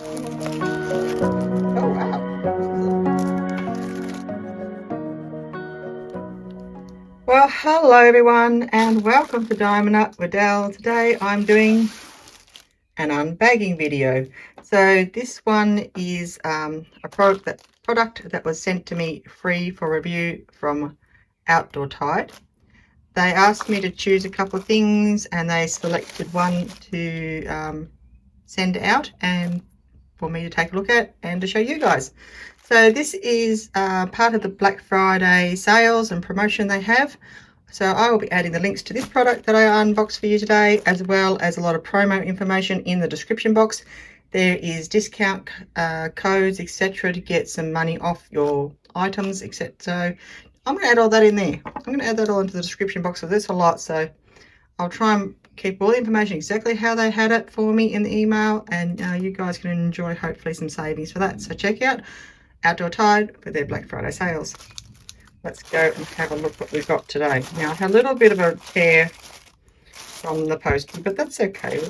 Oh. Well, hello everyone and welcome to Diamond Art with Del. Today I'm doing an unbagging video. So this one is um, a product that, product that was sent to me free for review from Outdoor Tide. They asked me to choose a couple of things and they selected one to um, send out and for me to take a look at and to show you guys. So this is uh, part of the Black Friday sales and promotion they have. So I will be adding the links to this product that I unboxed for you today, as well as a lot of promo information in the description box. There is discount uh, codes, etc. to get some money off your items, etc. So I'm going to add all that in there. I'm going to add that all into the description box of this a lot. So I'll try and keep all the information exactly how they had it for me in the email and uh, you guys can enjoy hopefully some savings for that. So check out Outdoor Tide for their Black Friday sales. Let's go and have a look what we've got today. Now I had a little bit of a tear from the postie, but that's okay.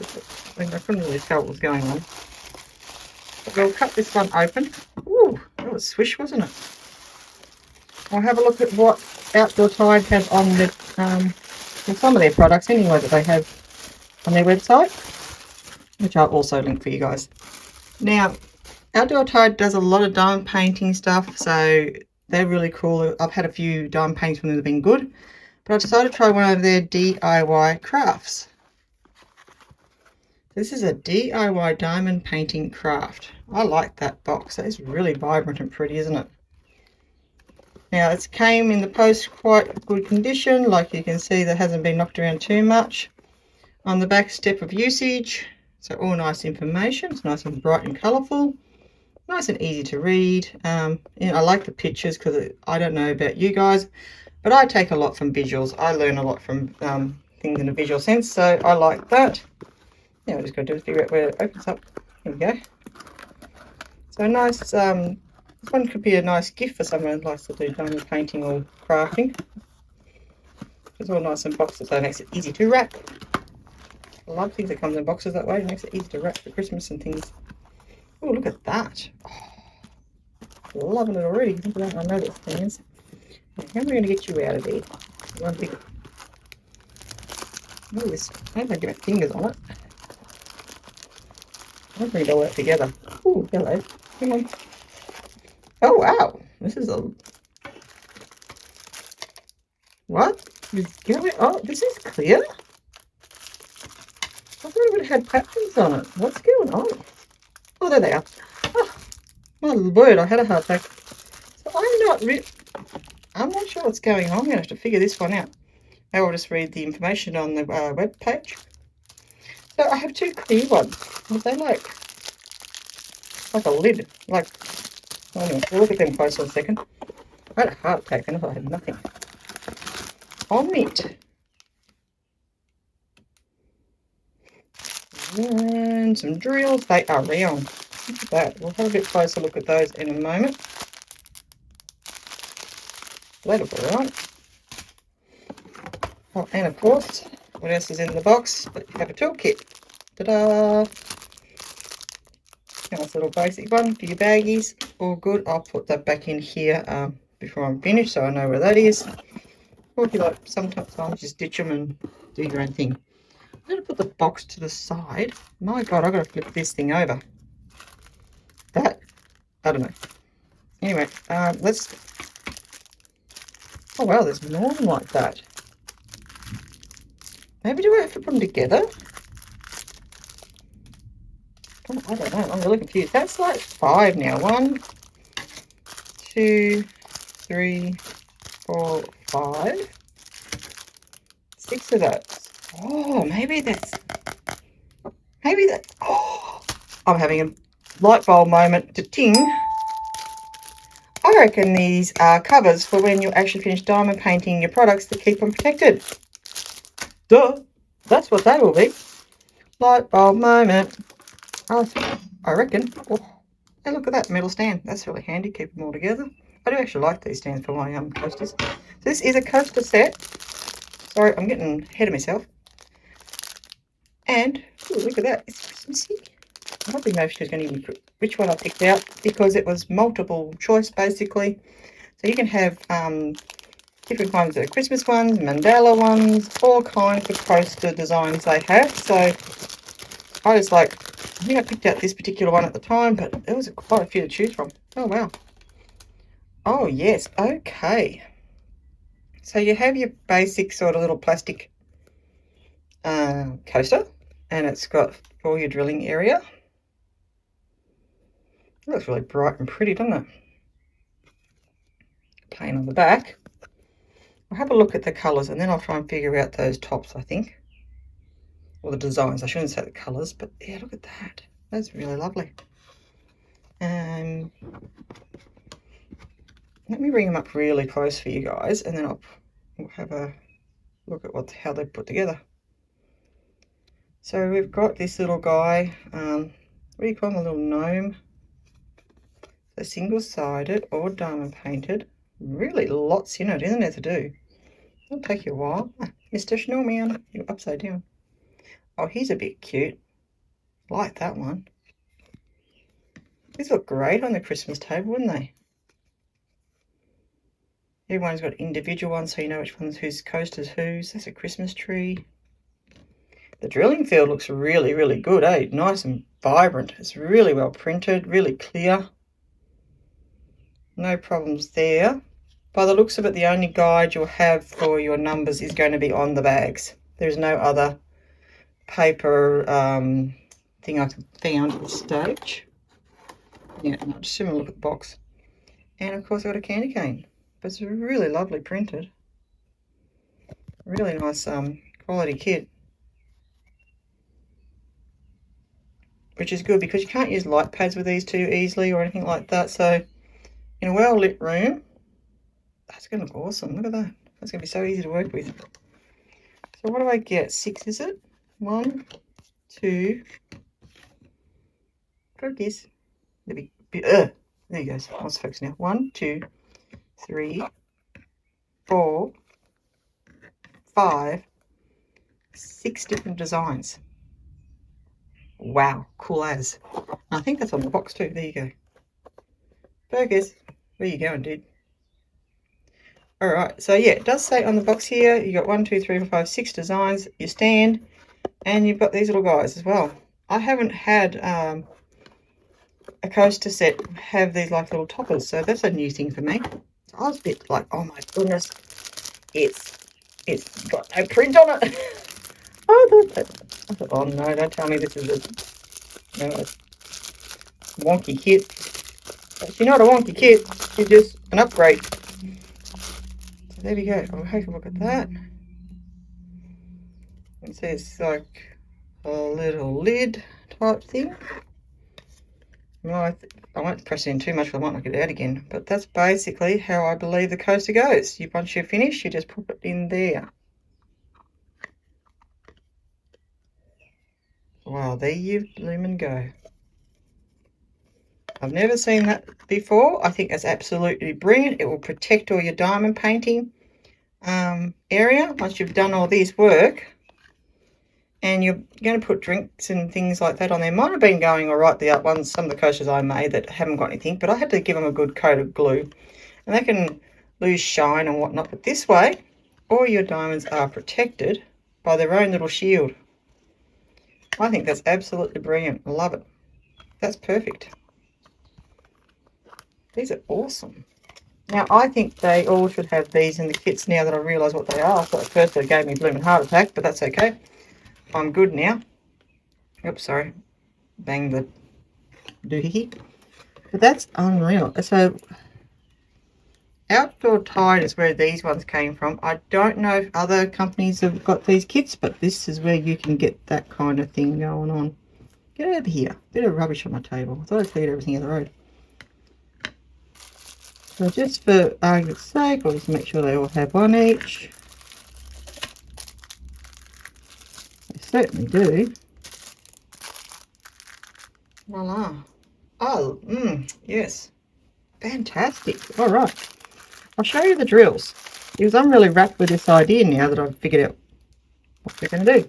I couldn't really tell what was going on. But we'll cut this one open. Ooh, that was swish, wasn't it? I'll have a look at what Outdoor Tide has on the um, some of their products anyway that they have on their website, which I'll also link for you guys. Now, Outdoor Tide does a lot of diamond painting stuff, so they're really cool. I've had a few diamond paintings from them that have been good, but I decided to try one of their DIY crafts. This is a DIY diamond painting craft. I like that box. That is really vibrant and pretty, isn't it? Now it came in the post quite good condition, like you can see that hasn't been knocked around too much. On the back step of usage, so all nice information, it's nice and bright and colourful, nice and easy to read. Um, you know, I like the pictures because I don't know about you guys, but I take a lot from visuals. I learn a lot from um, things in a visual sense, so I like that. Yeah, I'm just going to do is figure out where it opens up. Here we go. So nice um, one could be a nice gift for someone who likes to do diamond painting or crafting. It's all nice in boxes, so it makes it easy to wrap. I love things that come in boxes that way. It makes it easy to wrap for Christmas and things. Oh, look at that. Oh, loving it already. Look at that. I know that stands. How am I going to get you out of there? One big... Oh, this... I don't get my fingers on it. I'll bring it all that together. Oh, hello. Come on. Oh, wow. This is a... What? Oh, this is clear? I thought it would have had patterns on it. What's going on? Oh, there they are. Oh, my word, I had a heart attack. So I'm not re I'm not sure what's going on. I'm going to have to figure this one out. I will just read the information on the uh, web page. So I have two clear ones. Are they like like a lid? Like Oh, anyway, we'll look at them closer for a second. I had a heart attack and I had nothing on it. And some drills, they are round. Look at that. We'll have a bit closer look at those in a moment. That'll right. Oh, and of course, what else is in the box? But you have a toolkit. Ta-da! Nice little basic one for your baggies. All good. I'll put that back in here um, before I'm finished so I know where that is. Or if you like, sometimes I'll just ditch them and do your own thing. I'm going to put the box to the side. My God, I've got to flip this thing over. That, I don't know. Anyway, um, let's... Oh, wow, there's more like that. Maybe do I have to put them together? I don't know. I'm really confused. That's like five now. One, two, three, four, five. Six of those. Oh, maybe that's... Maybe that... Oh, I'm having a light bulb moment to ting. I reckon these are covers for when you actually finish diamond painting your products to keep them protected. Duh. That's what they will be. Light bulb moment. Oh, I reckon. Oh, hey, look at that metal stand. That's really handy. Keep them all together. I do actually like these stands for my um, coasters. So this is a coaster set. Sorry, I'm getting ahead of myself. And, ooh, look at that. It's Christmassy. I don't know if was going to give which one I picked out because it was multiple choice basically. So you can have um, different kinds of Christmas ones, mandala ones, all kinds of poster designs they have. So I was like, I think I picked out this particular one at the time, but there was quite a few to choose from. Oh, wow. Oh, yes. Okay. So you have your basic sort of little plastic uh, coaster, and it's got all your drilling area. It looks really bright and pretty, doesn't it? Plain on the back. I'll have a look at the colours and then I'll try and figure out those tops, I think. Or the designs. I shouldn't say the colours, but yeah, look at that. That's really lovely. Um, let me bring them up really close for you guys and then I'll have a look at what how they're put together. So we've got this little guy, um, what do you call him, a little gnome? So single-sided or diamond painted. Really lots in it, isn't it, to do? It'll take you a while. Ah, Mr. Snowman, you're upside down. Oh, he's a bit cute. Like that one. These look great on the Christmas table, wouldn't they? Everyone's got individual ones, so you know which one's whose coaster's whose. That's a Christmas tree. The drilling field looks really, really good, eh? Nice and vibrant. It's really well printed, really clear. No problems there. By the looks of it, the only guide you'll have for your numbers is going to be on the bags. There's no other paper um, thing I found at the stage. Yeah, no, just have a look at the box. And of course, I've got a candy cane. But it's really lovely printed. Really nice um, quality kit. which is good because you can't use light pads with these too easily or anything like that. So in a well lit room, that's going to look awesome. Look at that. That's going to be so easy to work with. So what do I get? Six, is it? One, two, focus. There, we, uh, there you go. Let's focus now. One, two, three, four, five, six different designs. Wow, cool as. I think that's on the box too. There you go. Burgers. Where you going, dude? Alright, so yeah, it does say on the box here, you got one, two, three, four, five, six designs, your stand, and you've got these little guys as well. I haven't had um, a coaster set have these like little toppers, so that's a new thing for me. So I was a bit like, oh my goodness, it's it's got no print on it. I thought that I thought, oh no, don't tell me this is a, a wonky kit. It's not a wonky kit, it's just an upgrade. So there we go. I'll take a look at that. It says like a little lid type thing. Well, I, won't press it in too much I might get it out again. But that's basically how I believe the coaster goes. You Once you're finished, you just pop it in there. Wow, there you bloom and go. I've never seen that before. I think that's absolutely brilliant. It will protect all your diamond painting um, area once you've done all this work. And you're going to put drinks and things like that on there. Might have been going all right, the other ones, some of the coasters I made that haven't got anything. But I had to give them a good coat of glue. And they can lose shine and whatnot. But this way, all your diamonds are protected by their own little shield. I think that's absolutely brilliant. I love it. That's perfect. These are awesome. Now, I think they all should have these in the kits now that I realise what they are. So at first they gave me a blooming heart attack, but that's okay. I'm good now. Oops, sorry. Bang the doohickey. But that's unreal. So, Outdoor Tide is where these ones came from. I don't know if other companies have got these kits, but this is where you can get that kind of thing going on. Get over here. Bit of rubbish on my table. I thought I'd cleared everything in the road. So just for argument's sake, I'll just make sure they all have one each. Certainly do. Voila. Oh, mm, yes. Fantastic. All right. I'll show you the drills because I'm really wrapped with this idea now that I've figured out what they're going to do.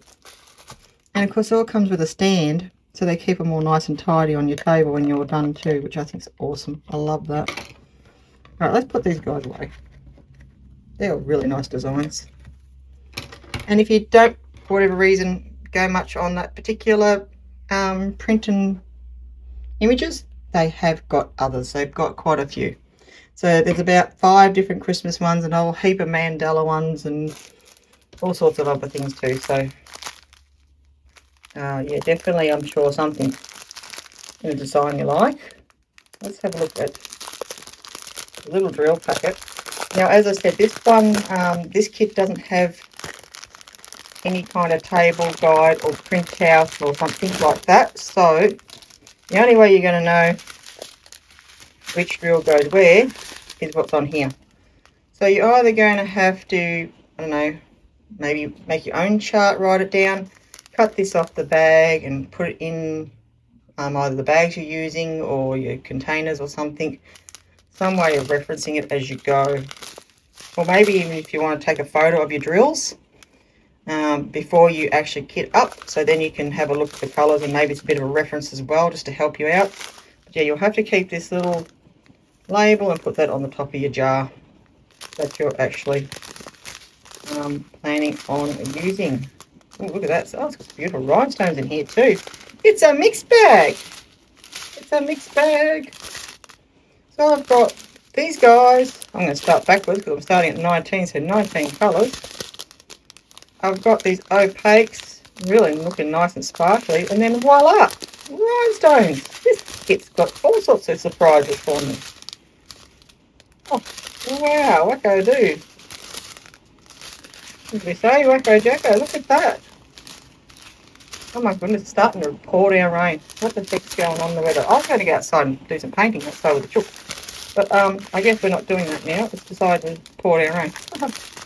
And of course it all comes with a stand So they keep them all nice and tidy on your table when you're done too, which I think is awesome. I love that. All right, let's put these guys away. They're really nice designs. And if you don't, for whatever reason, go much on that particular um, print and images, they have got others. They've got quite a few. So there's about five different Christmas ones and a whole heap of mandala ones and all sorts of other things too. So uh, yeah, definitely I'm sure something in a design you like. Let's have a look at the little drill packet. Now, as I said, this one, um, this kit doesn't have any kind of table guide or printout or something like that. So the only way you're going to know which drill goes where is what's on here. So you're either going to have to, I don't know, maybe make your own chart, write it down, cut this off the bag and put it in um, either the bags you're using or your containers or something. Some way of referencing it as you go. Or maybe even if you want to take a photo of your drills um, before you actually kit up. So then you can have a look at the colours and maybe it's a bit of a reference as well just to help you out. But yeah, you'll have to keep this little label and put that on the top of your jar that you're actually um, planning on using. Oh, look at that. Oh, it's got beautiful rhinestones in here too. It's a mixed bag. It's a mixed bag. So I've got these guys. I'm going to start backwards because I'm starting at 19, so 19 colours. I've got these opaques, really looking nice and sparkly. And then voila, rhinestones. This kit's got all sorts of surprises for me. Oh, wow, wacko do. As we say, wacko jacko, look at that. Oh my goodness, it's starting to pour down rain. What the heck's going on in the weather? I was going to go outside and do some painting outside with the chook. But um, I guess we're not doing that now. It's decided to pour down rain.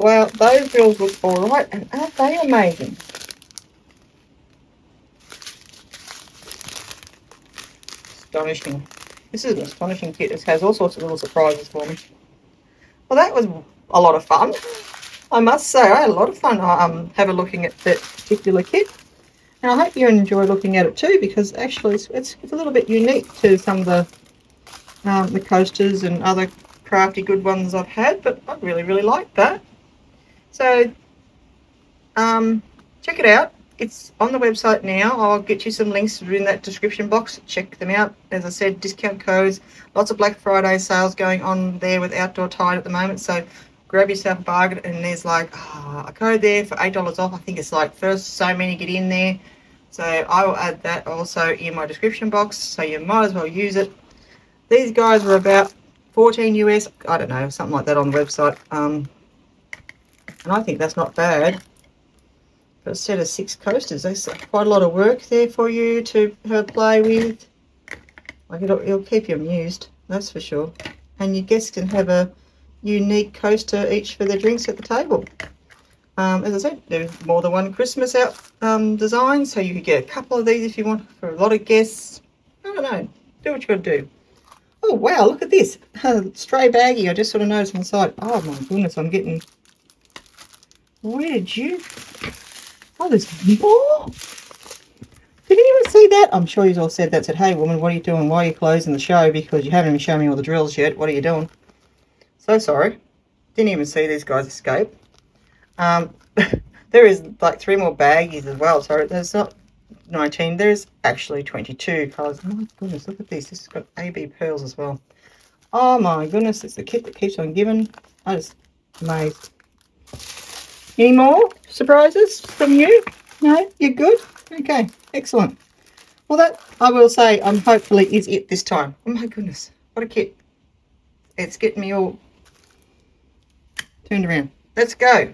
well, those bills look alright, and aren't they amazing? Astonishing. This is an astonishing kit. This has all sorts of little surprises for me. Well, that was a lot of fun. I must say, I had a lot of fun um, having looking at that particular kit. And I hope you enjoy looking at it too, because actually it's, it's, it's a little bit unique to some of the, um, the coasters and other crafty good ones I've had, but I really, really like that. So, um, check it out it's on the website now. I'll get you some links in that description box. Check them out. As I said, discount codes. Lots of Black Friday sales going on there with Outdoor Tide at the moment. So grab yourself a bargain and there's like oh, a code there for $8 off. I think it's like first so many get in there. So I will add that also in my description box. So you might as well use it. These guys were about 14 US. I don't know, something like that on the website. Um, and I think that's not bad Got a set of six coasters. There's quite a lot of work there for you to play with. Like it'll, it'll keep you amused, that's for sure. And your guests can have a unique coaster each for their drinks at the table. Um, as I said, there's more than one Christmas out um, design, so you could get a couple of these if you want for a lot of guests. I don't know. Do what you got to do. Oh, wow, look at this. stray baggie. I just sort of noticed on the side. Oh, my goodness, I'm getting... Where did you... Oh, there's more? Did anyone see that? I'm sure you all said that. Said, hey, woman, what are you doing? Why are you closing the show? Because you haven't even shown me all the drills yet. What are you doing? So sorry. Didn't even see these guys escape. Um, there is like three more baggies as well. So there's not 19. There's actually 22 colours. Oh my goodness, look at this. This has got AB pearls as well. Oh my goodness, it's the kit that keeps on giving. I just amazed. Any more surprises from you? No? You're good? Okay, excellent. Well, that, I will say, um, hopefully is it this time. Oh my goodness, what a kit. It's getting me all turned around. Let's go.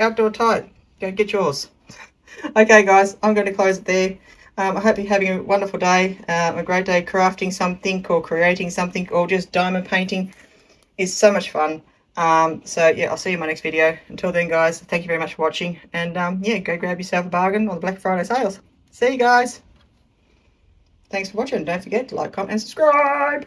Outdoor Tide. Go get yours. okay, guys, I'm going to close it there. Um, I hope you're having a wonderful day, um, a great day crafting something or creating something or just diamond painting. is so much fun. Um, so yeah, I'll see you in my next video. Until then, guys, thank you very much for watching. And um, yeah, go grab yourself a bargain on the Black Friday sales. See you guys. Thanks for watching. Don't forget to like, comment, and subscribe.